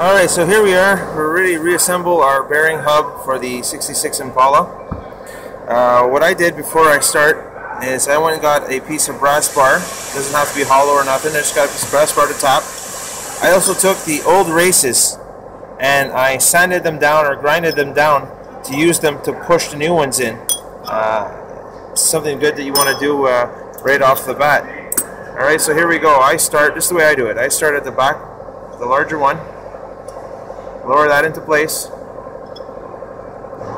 Alright, so here we are. We're ready to reassemble our bearing hub for the 66 Impala. Uh, what I did before I start is I went and got a piece of brass bar. doesn't have to be hollow or nothing. I just got a piece of brass bar to top. I also took the old races and I sanded them down or grinded them down to use them to push the new ones in. Uh, something good that you want to do uh, right off the bat. Alright, so here we go. I start, this is the way I do it. I start at the back, the larger one, lower that into place,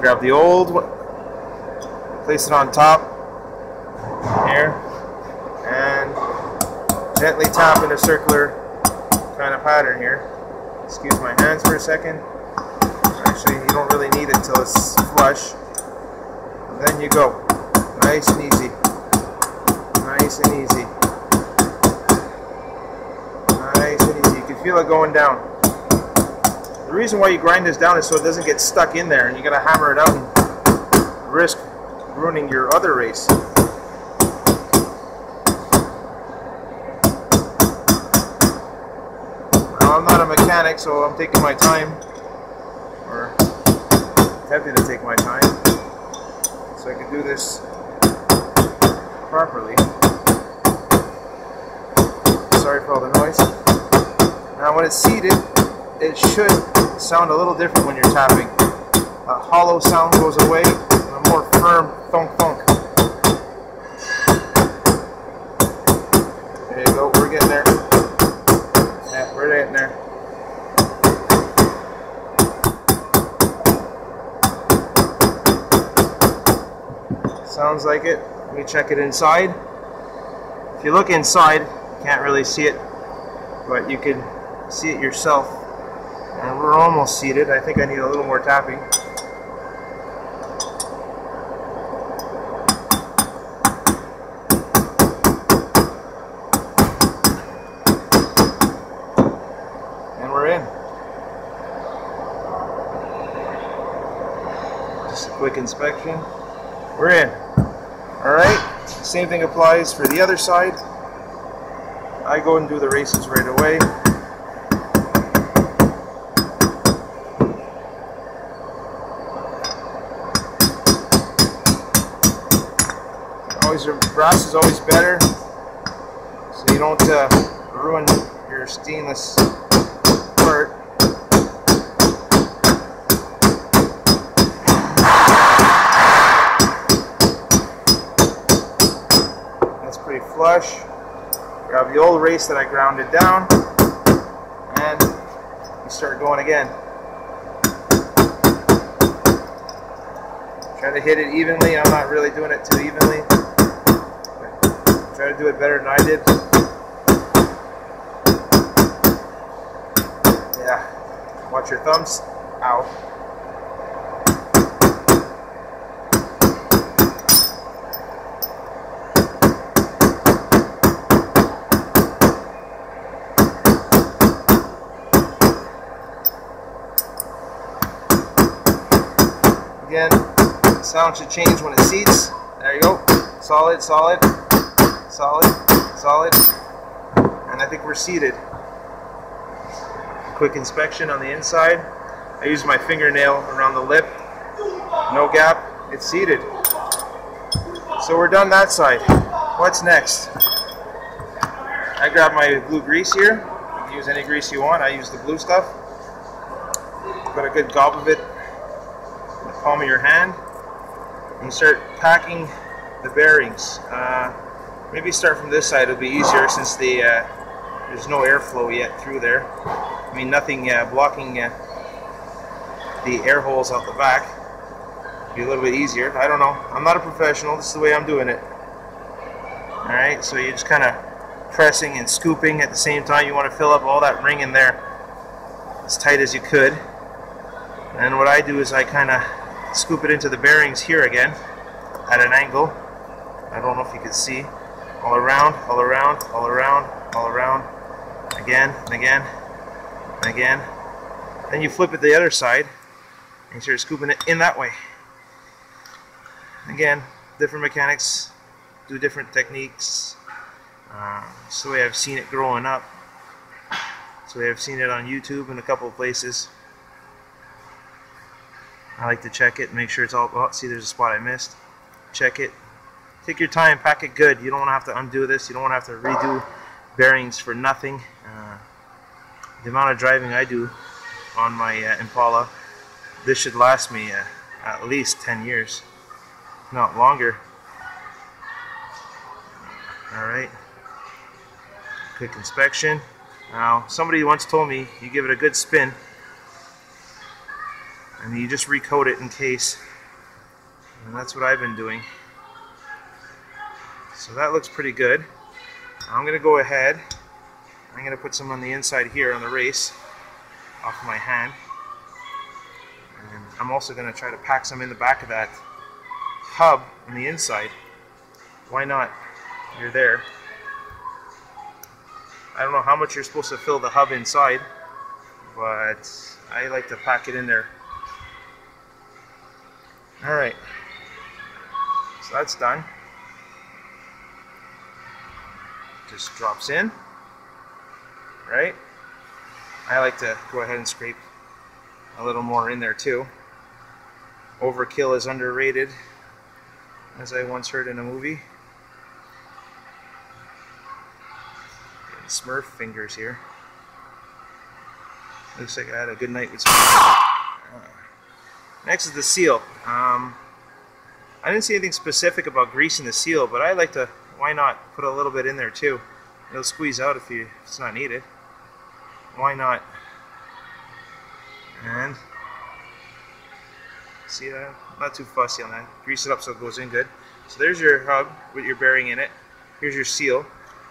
grab the old one, place it on top, here, and gently tap in a circular kind of pattern here. Excuse my hands for a second. Actually, you don't really need it until it's flush. And then you go. Nice and easy. Nice and easy. Nice and easy. You can feel it going down. The reason why you grind this down is so it doesn't get stuck in there and you gotta hammer it out and risk ruining your other race. I'm not a mechanic, so I'm taking my time, or attempting to take my time, so I can do this properly. Sorry for all the noise. Now when it's seated, it should sound a little different when you're tapping. A hollow sound goes away, and a more firm thunk thunk. There you go, we're getting there. Yeah, we're getting there. Sounds like it. Let me check it inside. If you look inside, you can't really see it, but you can see it yourself. And we're almost seated. I think I need a little more tapping. And we're in. Just a quick inspection. We're in. Alright, same thing applies for the other side. I go and do the races right away. Always, brass is always better, so you don't uh, ruin your stainless part. That's pretty flush. Grab the old race that I grounded down, and you start going again. Try to hit it evenly. I'm not really doing it too evenly. Try to do it better than I did. Yeah. Watch your thumbs. Ow. Again, sound should change when it seats. There you go. Solid, solid, solid, solid. And I think we're seated. Quick inspection on the inside. I use my fingernail around the lip. No gap. It's seated. So we're done that side. What's next? I grab my blue grease here. Use any grease you want. I use the blue stuff. Put a good gob of it in the palm of your hand and start packing the bearings. Uh, maybe start from this side, it'll be easier since the uh, there's no airflow yet through there. I mean, nothing uh, blocking uh, the air holes out the back. Be a little bit easier. I don't know. I'm not a professional. This is the way I'm doing it. All right. So you're just kind of pressing and scooping at the same time. You want to fill up all that ring in there as tight as you could. And what I do is I kind of scoop it into the bearings here again at an angle. I don't know if you can see. All around, all around, all around, all around. Again and again and again. Then you flip it the other side and start scooping it in that way. Again, different mechanics do different techniques. Uh, the way I've seen it growing up. So I've seen it on YouTube in a couple of places. I like to check it, make sure it's all, oh, see there's a spot I missed. Check it. Take your time, pack it good. You don't want to have to undo this. You don't want to have to redo bearings for nothing. Uh, the amount of driving I do on my uh, Impala, this should last me uh, at least 10 years, not longer. Alright, quick inspection. Now, somebody once told me you give it a good spin and you just recoat it in case. And that's what I've been doing. So that looks pretty good. I'm going to go ahead. I'm going to put some on the inside here on the race off my hand. And I'm also going to try to pack some in the back of that hub on the inside. Why not? You're there. I don't know how much you're supposed to fill the hub inside, but I like to pack it in there. Alright, so that's done. Just drops in, right? I like to go ahead and scrape a little more in there too. Overkill is underrated, as I once heard in a movie. Smurf fingers here. Looks like I had a good night with Smurf. Uh, next is the seal. Um, I didn't see anything specific about greasing the seal, but I like to, why not, put a little bit in there too. It'll squeeze out if, you, if it's not needed. Why not? And, see that? Not too fussy on that. Grease it up so it goes in good. So there's your hub with your bearing in it. Here's your seal.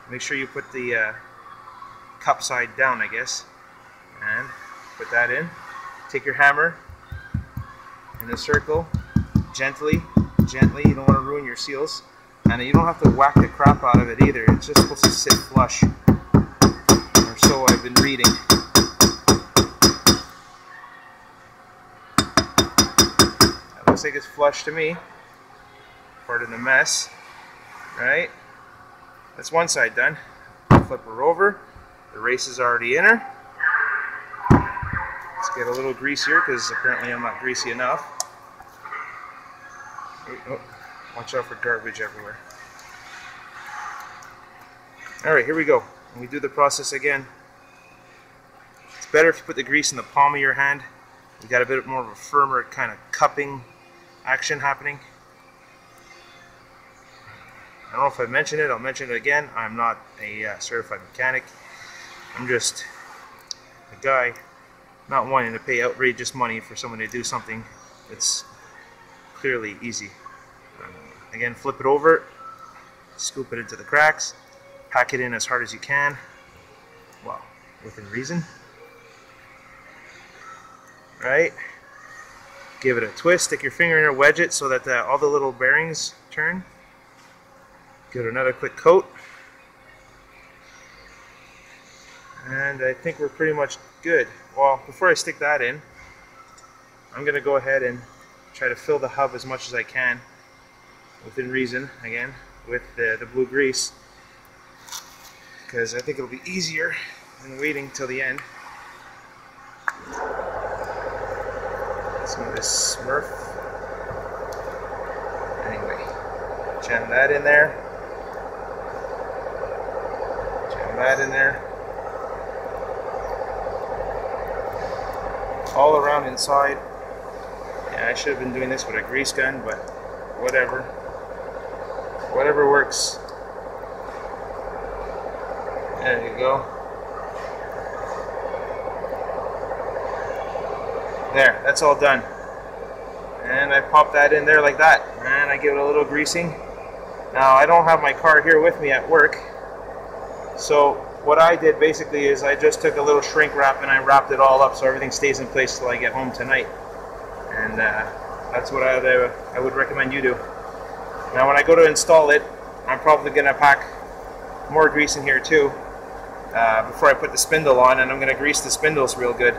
Make sure you put the uh, cup side down, I guess. And put that in. Take your hammer in a circle, gently, gently. You don't want to ruin your seals. And you don't have to whack the crap out of it either. It's just supposed to sit flush. Or so I've been reading. That looks like it's flush to me. Part of the mess. Right? That's one side done. Flip her over. The race is already in her. Let's get a little greasier because apparently I'm not greasy enough. Oh, watch out for garbage everywhere. Alright, here we go. we do the process again. It's better if you put the grease in the palm of your hand. You got a bit more of a firmer kind of cupping action happening. I don't know if I mentioned it, I'll mention it again. I'm not a uh, certified mechanic. I'm just a guy not wanting to pay outrageous money for someone to do something that's clearly easy. Uh, again, flip it over, scoop it into the cracks, pack it in as hard as you can, well, within reason. Right? Give it a twist, stick your finger in there, wedge it so that the, all the little bearings turn. Give it another quick coat. and I think we're pretty much good. Well, before I stick that in, I'm going to go ahead and try to fill the hub as much as I can, within reason, again, with the, the blue grease, because I think it'll be easier than waiting till the end. Some of this Smurf. Anyway, jam that in there. Jam that in there. all around inside. Yeah, I should have been doing this with a grease gun, but whatever. Whatever works. There you go. There, that's all done. And I pop that in there like that. And I give it a little greasing. Now, I don't have my car here with me at work. So what I did basically is I just took a little shrink wrap and I wrapped it all up so everything stays in place till I get home tonight. And uh, that's what I, I would recommend you do. Now when I go to install it, I'm probably going to pack more grease in here too uh, before I put the spindle on and I'm going to grease the spindles real good.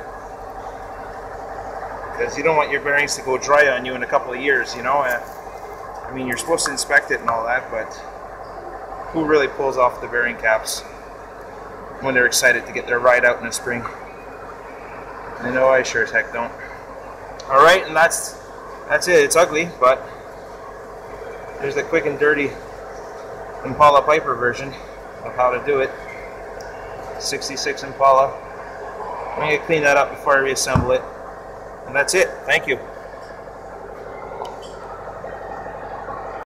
Because you don't want your bearings to go dry on you in a couple of years, you know. Uh, I mean, you're supposed to inspect it and all that, but who really pulls off the bearing caps? when they're excited to get their ride out in the spring. I know I sure as heck don't. All right, and that's that's it. It's ugly, but there's the quick and dirty Impala Piper version of how to do it. 66 Impala. I'm gonna clean that up before I reassemble it. And that's it. Thank you.